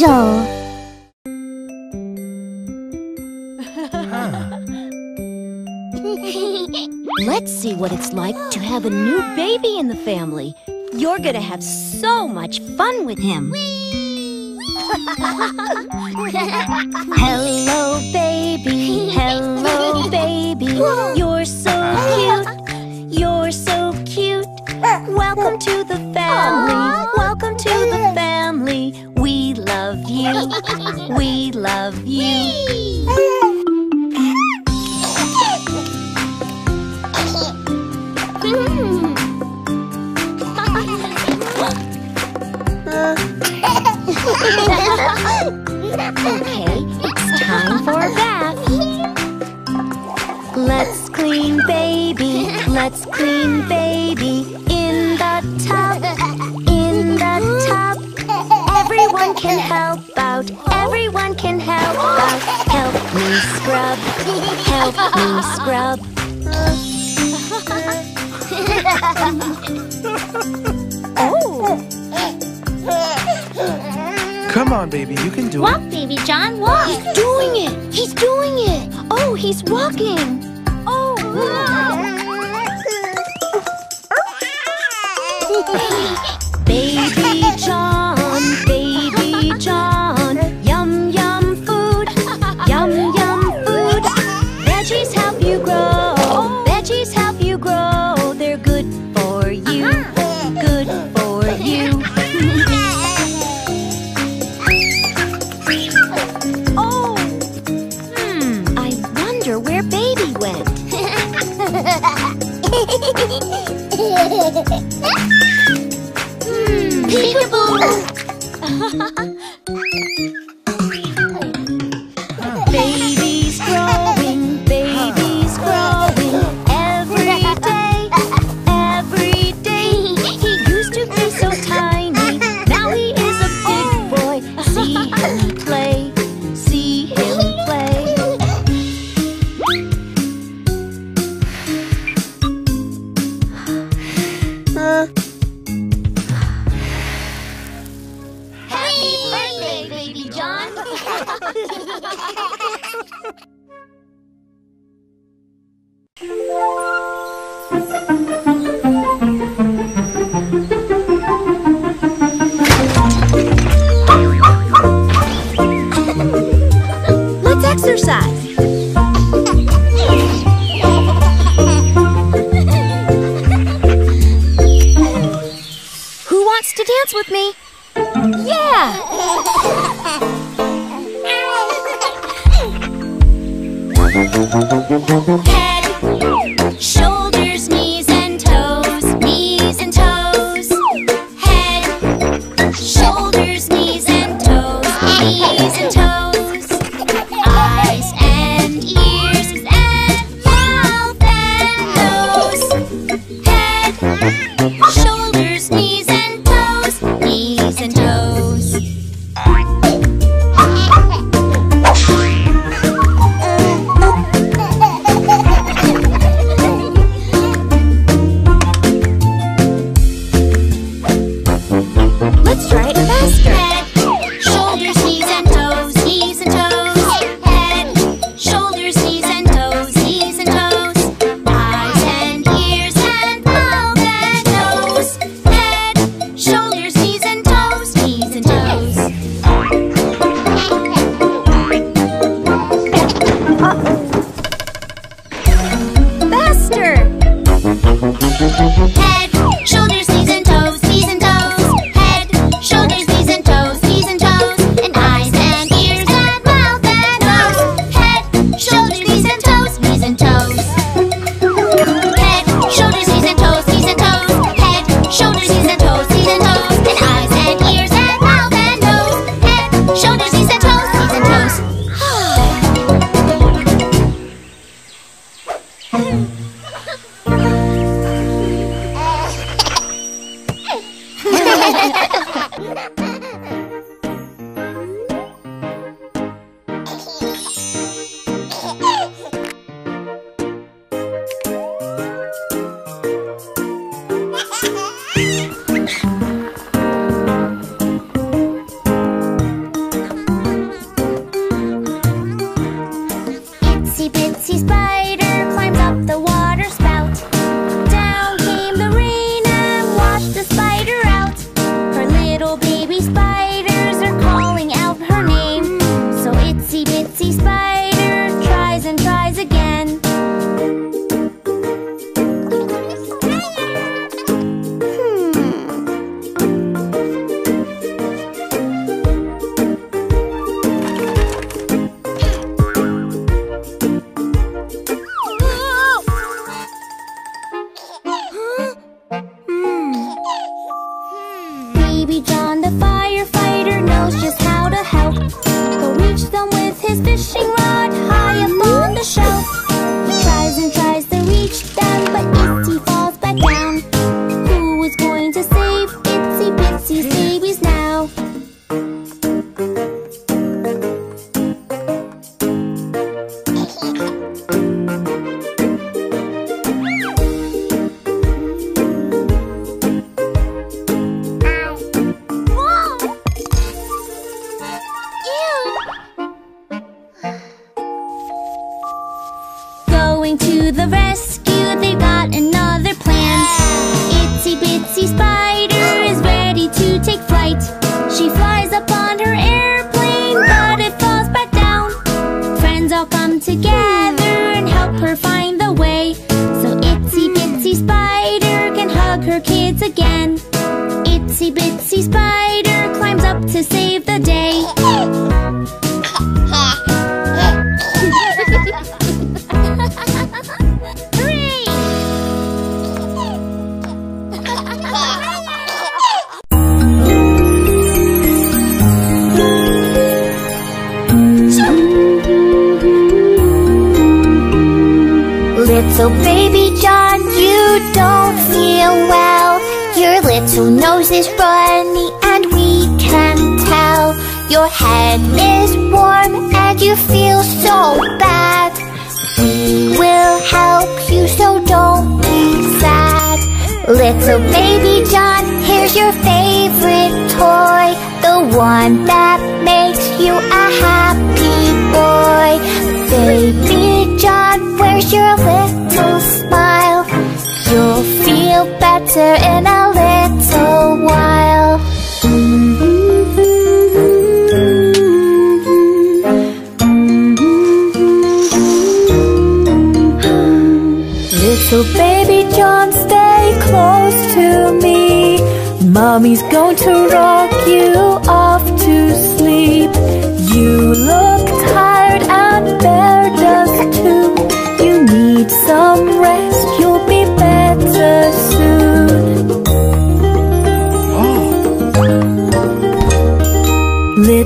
angel. Let's see what it's like to have a new baby in the family. You're gonna have so much fun with him. Hello, baby. Hello, baby. You're so cute. You're so cute. Welcome to the family. Welcome to the family. We love you. We love you. Okay, it's time for a bath. Let's clean baby, let's clean baby in the tub, in the tub. Everyone can help out, everyone can help out. Help me scrub, help me scrub. Oh, Come on, baby, you can do Walk, it. Walk, baby John, walk. he's doing it, he's doing it. Oh, he's walking. Oh, Baby dance with me? spider climbs up the wall. Friends all come together and help her find the way. So Itsy bitsy spider can hug her kids again. Itsy bitsy spider climbs up to save the day. Little baby John, you don't feel well. Your little nose is runny, and we can tell. Your head is warm, and you feel so bad. We will help you, so don't be sad. Little baby John, here's your favorite toy. The one that makes you a happy your little smile? You'll feel better in a little while. Little baby John, stay close to me. Mommy's going to rock you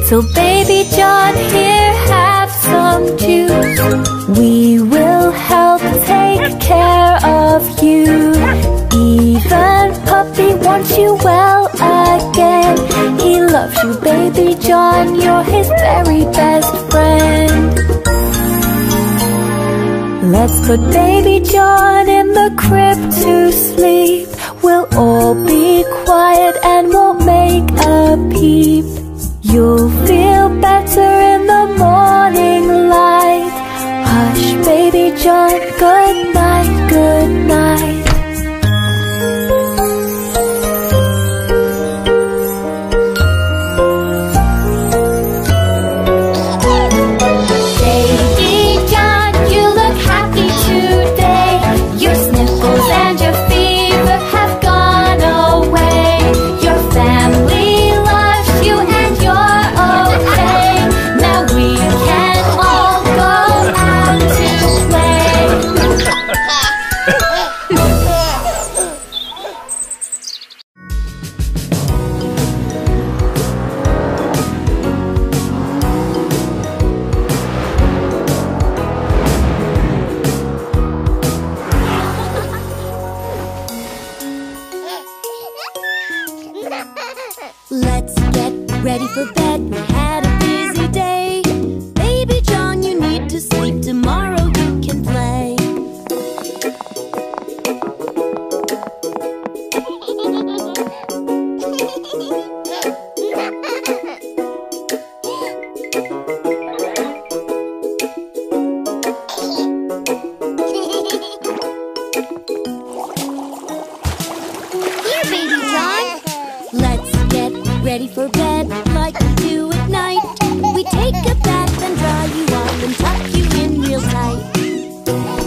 Little baby John, here, have some juice. We will help take care of you. Even puppy wants you well again. He loves you, baby John. You're his very best friend. Let's put baby John in the crib to sleep. Feel better in the morning light. Hush, baby John, good ready for bed like we do at night. We take a bath and dry you off and tuck you in real tight.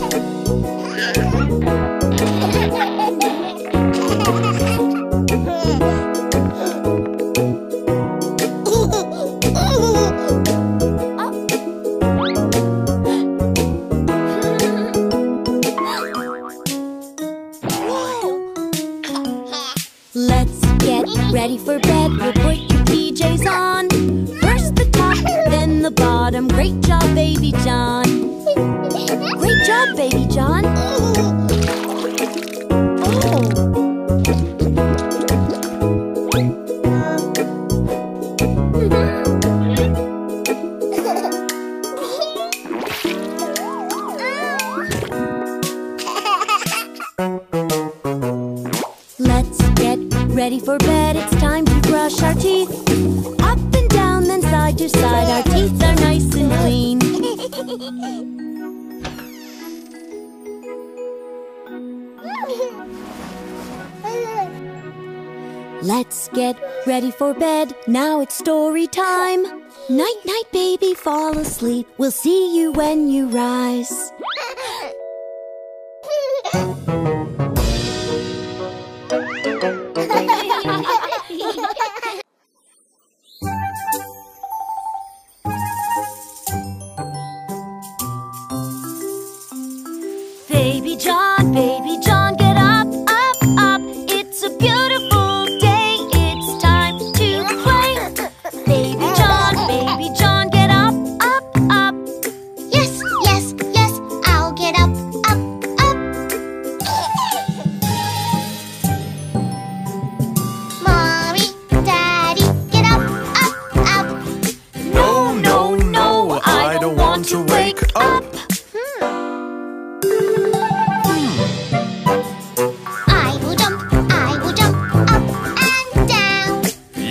ready for bed. Now it's story time. Night, night, baby, fall asleep. We'll see you when you rise.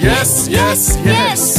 yes, yes. yes.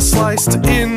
sliced in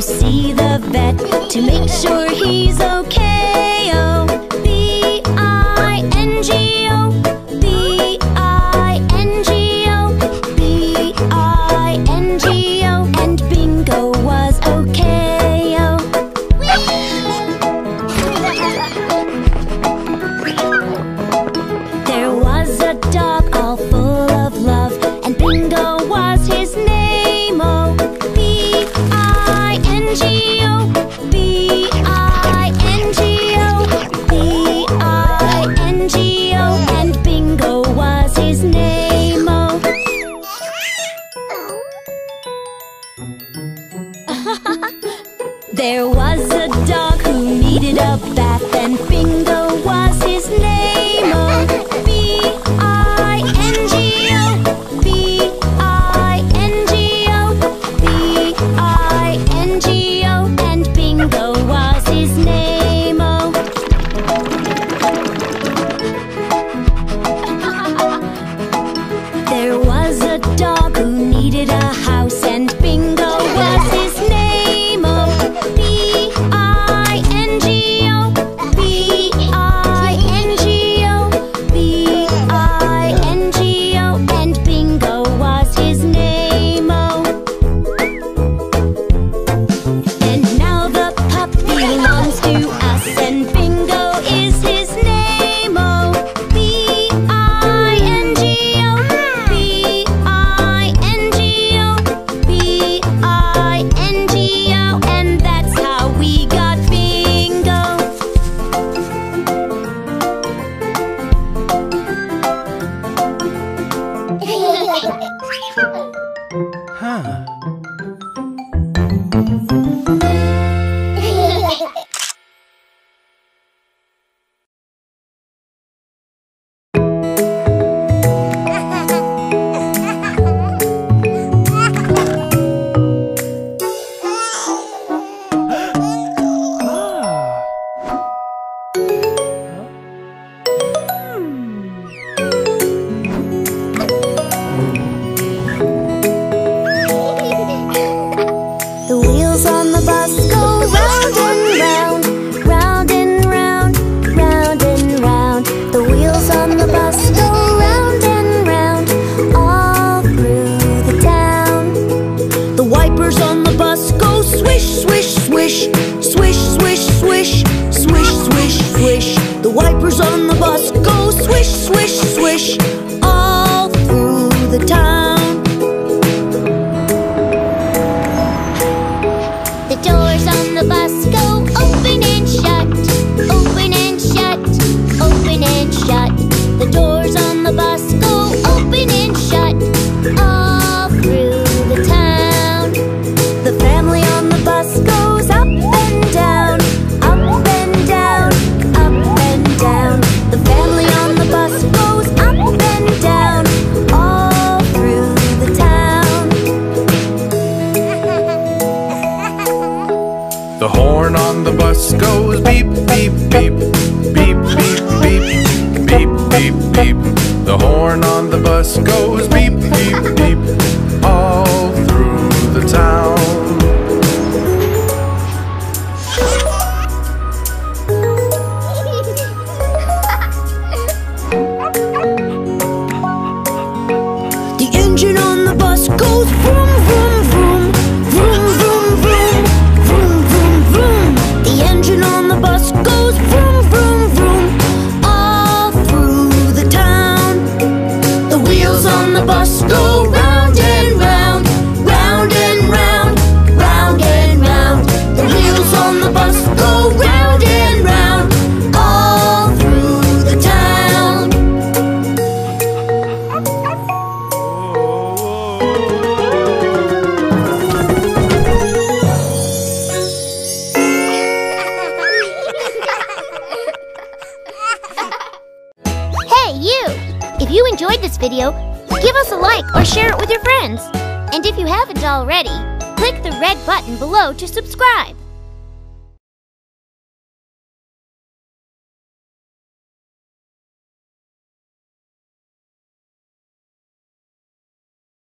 see the vet to make sure he's okay. horn on the bus goes beep, beep, beep, beep, beep, beep, beep, beep, beep. The horn on the bus goes